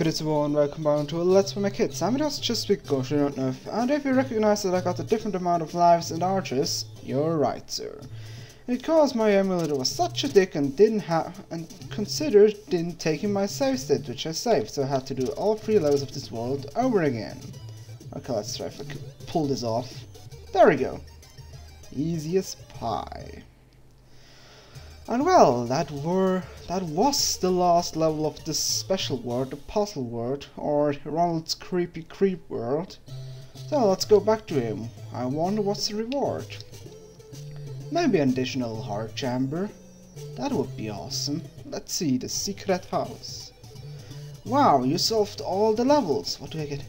Good it's and welcome back to Let's Play McKids. I'm just just speak Goshen enough, and if you recognize that I got a different amount of lives and archers, you're right, sir. Because my emulator was such a dick and didn't have and considered didn't taking my save state, which I saved, so I had to do all three levels of this world over again. Okay, let's try if I can pull this off. There we go. Easy as pie. And well, that were that was the last level of this special world, the puzzle world, or Ronald's creepy creep world. So let's go back to him. I wonder what's the reward. Maybe an additional heart chamber. That would be awesome. Let's see, the secret house. Wow, you solved all the levels. What do I get?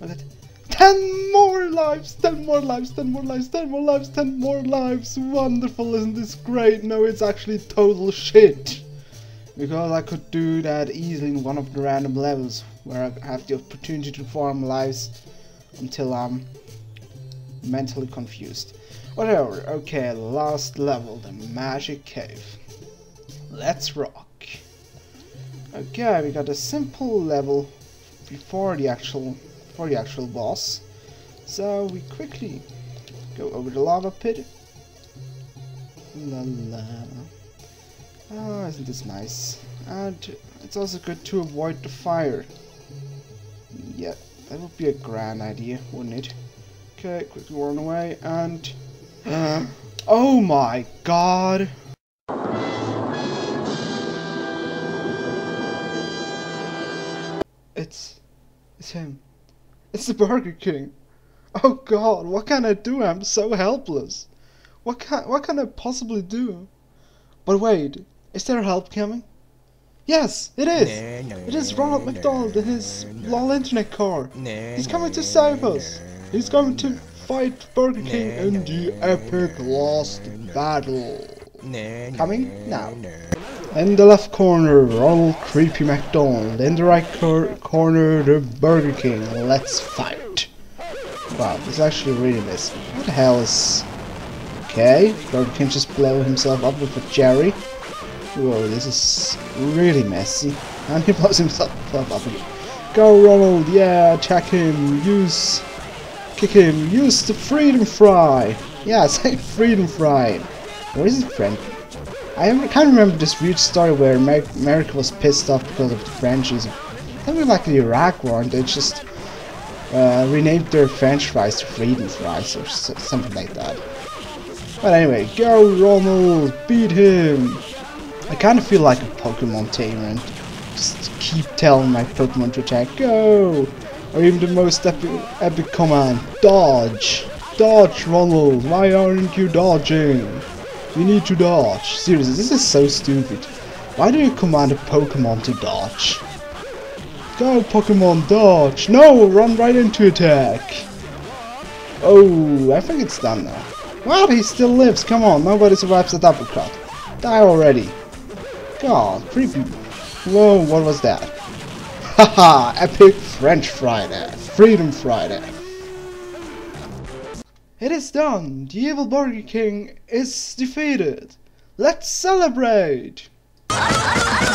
I get 10 more lives, 10 more lives, 10 more lives, 10 more lives, 10 more lives. Wonderful, isn't this great? No, it's actually total shit. Because I could do that easily in one of the random levels where I have the opportunity to farm lives until I'm mentally confused. Whatever, okay, last level, the magic cave. Let's rock. Okay, we got a simple level before the actual for the actual boss. So we quickly go over the lava pit. La la. Oh, isn't this nice? And it's also good to avoid the fire. Yeah, that would be a grand idea, wouldn't it? Okay, quickly run away and... Uh, oh my god! It's... it's him. It's the Burger King. Oh god, what can I do? I'm so helpless. What can what can I possibly do? But wait, is there help coming? Yes, it is! It is Ronald McDonald in his LOL internet car. He's coming to save us. He's going to fight Burger King in the epic last battle. Coming now. In the left corner, Ronald Creepy McDonald. In the right cor corner, the Burger King. Let's fight. Wow, this is actually really messy. What the hell is... Okay, Burger King just blow himself up with a cherry. Whoa, this is really messy. And he blows himself up again. Go Ronald, yeah, attack him, use... Kick him, use the Freedom Fry! Yeah, say Freedom Fry! Where is his friend? I can't remember this weird story where America was pissed off because of the Frenchies. Something like the Iraq War, and they just uh, renamed their French fries to Freedom Fries or something like that. But anyway, go Ronald, beat him! I kind of feel like a Pokemon tamer and just keep telling my Pokemon to attack, go! Or even the most epic, epic command, dodge! Dodge Ronald, why aren't you dodging? You need to dodge. Seriously, this is so stupid. Why do you command a Pokemon to dodge? Go Pokemon, dodge! No, run right into attack! Oh, I think it's done now. What? He still lives, come on, nobody survives a uppercut. Die already. God, creepy. Whoa, what was that? Haha, epic French Friday. Freedom Friday. It is done! The evil Burger King is defeated! Let's celebrate!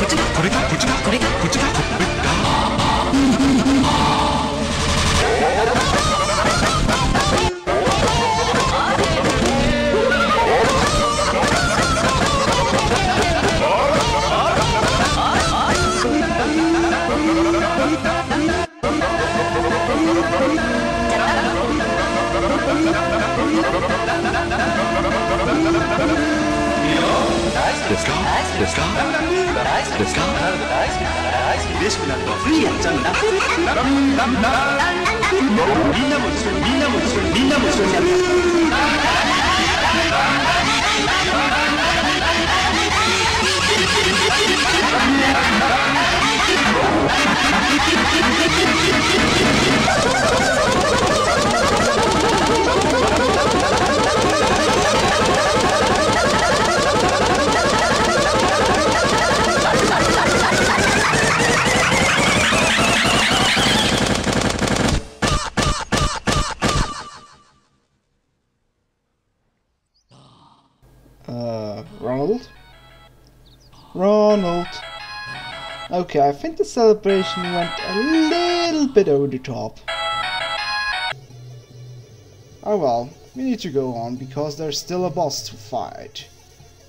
こっちこれこっちこれこっちこなんだみんな。も一緒にみんなも一緒にみんなみんなも Okay, I think the celebration went a little bit over the top. Oh well, we need to go on because there's still a boss to fight.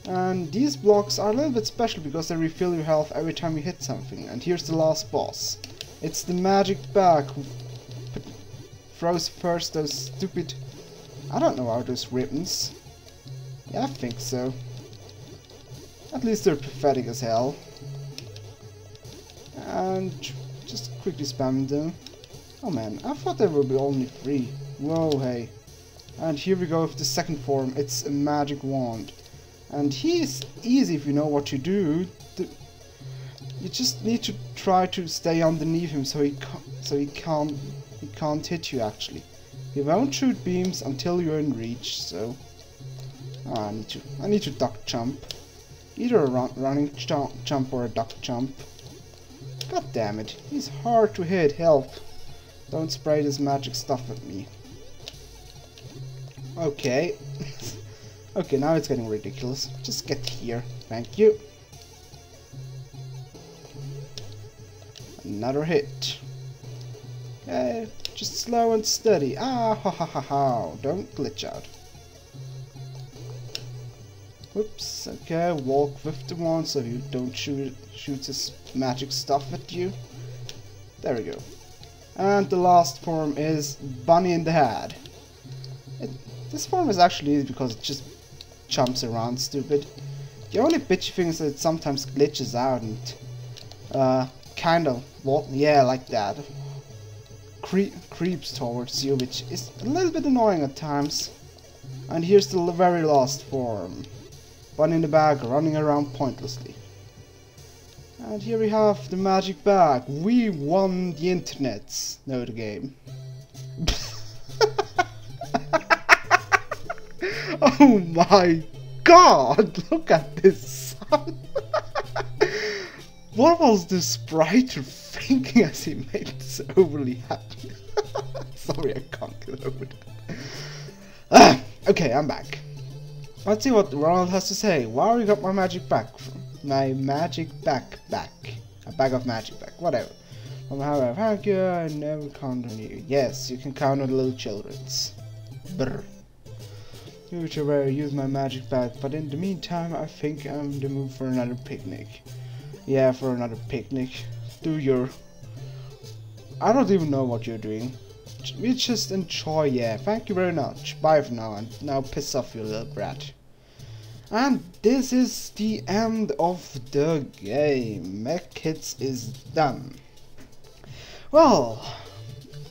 And these blocks are a little bit special because they refill your health every time you hit something. And here's the last boss. It's the magic bag who throws first those stupid... I don't know are those ribbons. Yeah, I think so. At least they're pathetic as hell. And just quickly spam them. Oh man, I thought there would be only three. Whoa, hey. And here we go with the second form. It's a magic wand. And he's easy if you know what to do. You just need to try to stay underneath him so he so he can't he can't hit you actually. He won't shoot beams until you're in reach. So oh, I need to I need to duck jump. Either a run, running jump or a duck jump. God damn it, he's hard to hit. Help! Don't spray this magic stuff at me. Okay. okay, now it's getting ridiculous. Just get here. Thank you. Another hit. Okay, just slow and steady. Ah, ha ha ha ha. Don't glitch out. Whoops, okay, walk with the one so you don't shoot shoots his magic stuff at you. There we go. And the last form is Bunny in the Head. It, this form is actually easy because it just jumps around stupid. The only bitchy thing is that it sometimes glitches out and uh, kind of, well, yeah, like that. Cre creeps towards you, which is a little bit annoying at times. And here's the very last form. Bunny in the bag running around pointlessly. And here we have the magic bag. We won the internet. No, the game. oh my god! Look at this sun! what was the sprite thinking as he made this overly happy? Sorry, I can't get over that. Ah, okay, I'm back. Let's see what Ronald has to say. Why you got my magic back my magic backpack. A bag of magic back, whatever. From however, thank you, I never count on you. Yes, you can count on the little children's. Brr. Future where I use my magic bag, but in the meantime, I think I'm the mood for another picnic. Yeah, for another picnic. Do your... I don't even know what you're doing. We just enjoy, yeah. Thank you very much. Bye for now, and now piss off, you little brat. And this is the end of the game. McKids is done. Well,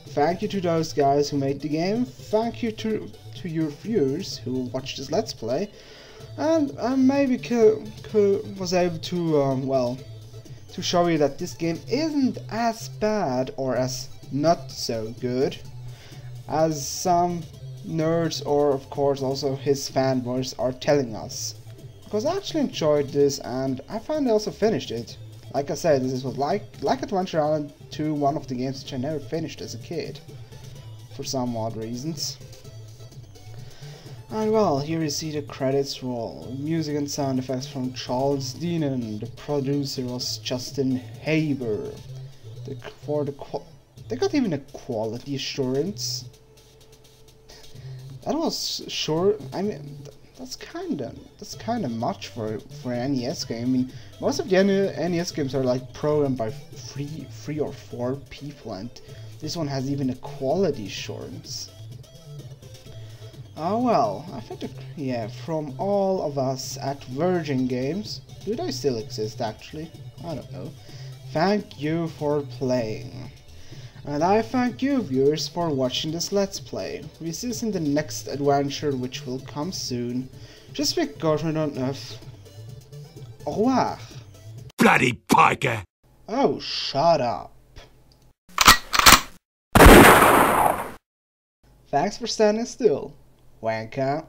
thank you to those guys who made the game. Thank you to to your viewers who watched this Let's Play. And I maybe was able to, um, well, to show you that this game isn't as bad or as not so good as some nerds or of course also his fanboys are telling us. Because I actually enjoyed this and I finally also finished it. Like I said, this was like like Adventure Island 2, one of the games which I never finished as a kid. For some odd reasons. And well, here you see the credits roll. Music and sound effects from Charles Deenen. The producer was Justin Haber. The, for the they got even a quality assurance. That was sure. I mean, that's kind of that's kind of much for for an NES game. I mean, most of the NES games are like programmed by three three or four people, and this one has even a quality assurance. Oh well, I think that, yeah, from all of us at Virgin Games, do they still exist actually? I don't know. Thank you for playing. And I thank you viewers for watching this Let's Play. We see us in the next adventure which will come soon. Just with Gordon on Earth. Au revoir. Bloody piker! Oh, shut up. Thanks for standing still, wanker.